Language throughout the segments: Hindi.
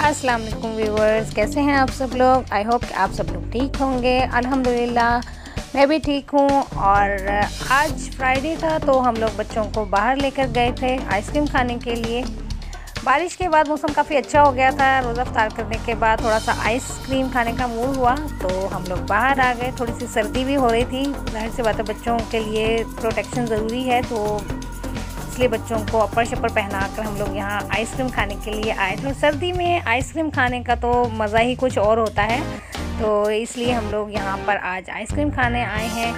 अस्सलाम वालेकुम व्यूवर्स कैसे हैं आप सब लोग? आई होप कि आप सब लोग ठीक होंगे। अल्हम्दुलिल्लाह, मैं भी ठीक हूँ और आज फ्राइडे था तो हम लोग बच्चों को बाहर लेकर गए थे आइसक्रीम खाने के लिए। बारिश के बाद मौसम काफ़ी अच्छा हो गया था। रोज़ा अफ्तार करने के बाद थोड़ा सा आइसक्रीम खाने का मूड हुआ तो हम लोग बाहर आ गए। थोड़ी सी सर्दी भी हो रही थी। ज़ाहिर सी बात है बच्चों के लिए प्रोटेक्शन ज़रूरी है तो इसलिए बच्चों को अपर शपर पहना कर हम लोग यहाँ आइसक्रीम खाने के लिए आए थे। सर्दी में आइसक्रीम खाने का तो मज़ा ही कुछ और होता है। तो इसलिए हम लोग यहाँ पर आज आइसक्रीम खाने आए हैं।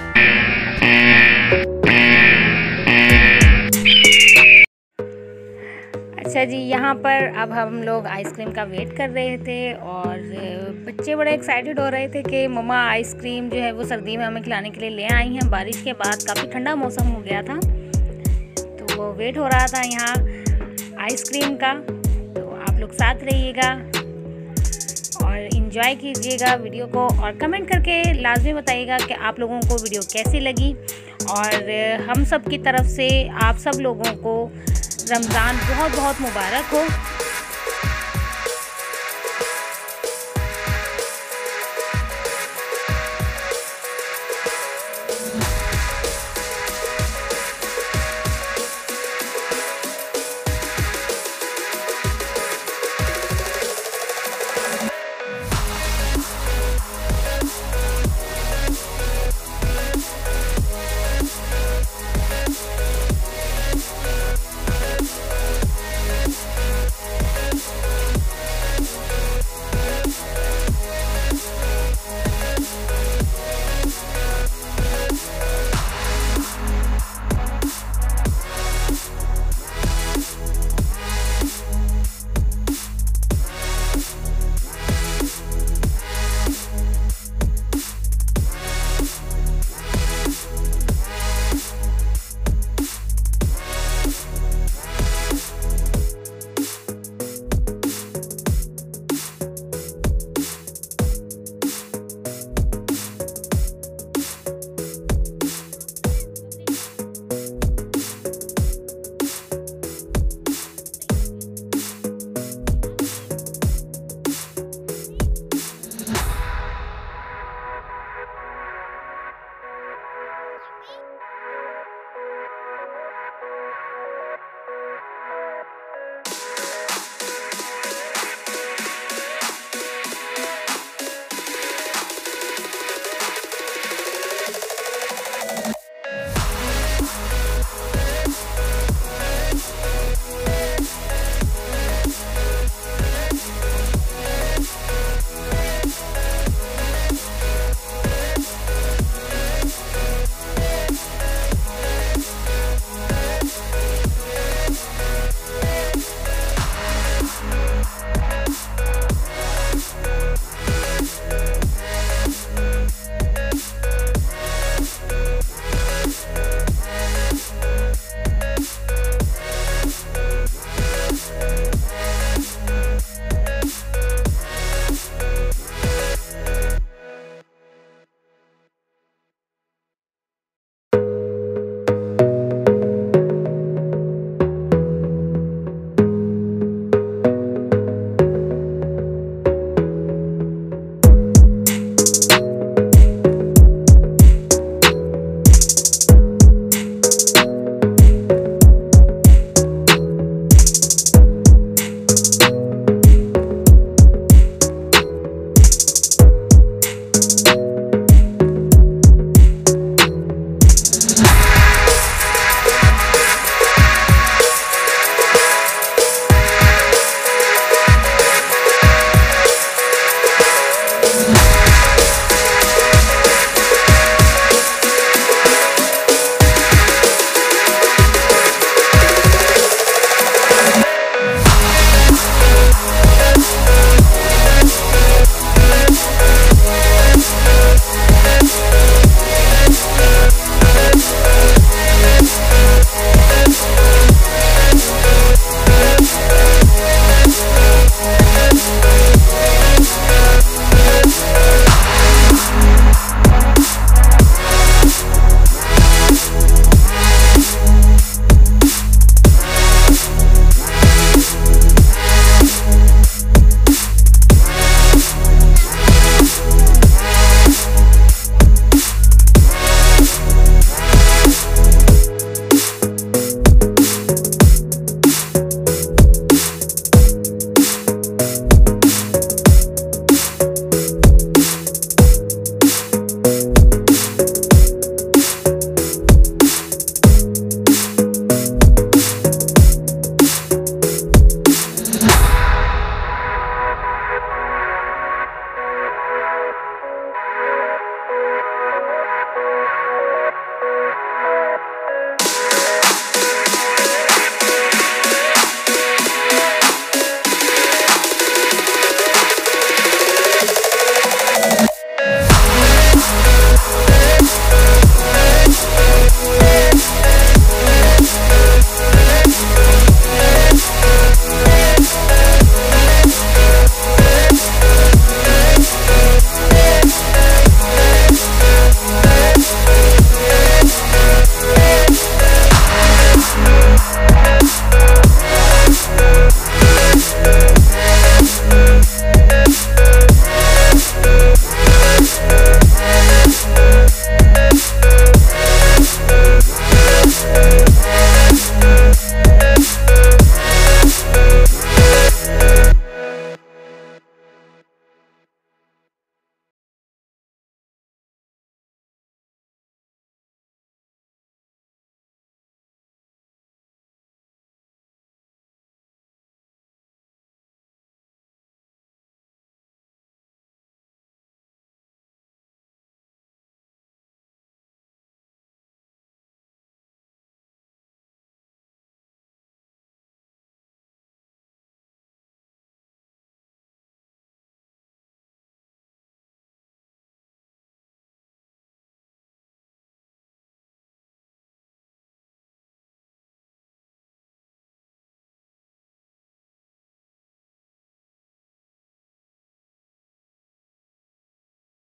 अच्छा जी, यहाँ पर अब हम लोग आइसक्रीम का वेट कर रहे थे और बच्चे बड़े एक्साइटेड हो रहे थे कि मम्मा आइसक्रीम जो है वो सर्दी में हमें खिलाने के लिए ले आई हैं। बारिश के बाद काफ़ी ठंडा मौसम हो गया था। तो वेट हो रहा था यहाँ आइसक्रीम का। तो आप लोग साथ रहिएगा और इन्जॉय कीजिएगा वीडियो को और कमेंट करके लाजमी बताइएगा कि आप लोगों को वीडियो कैसी लगी। और हम सब की तरफ़ से आप सब लोगों को रमज़ान बहुत बहुत मुबारक हो।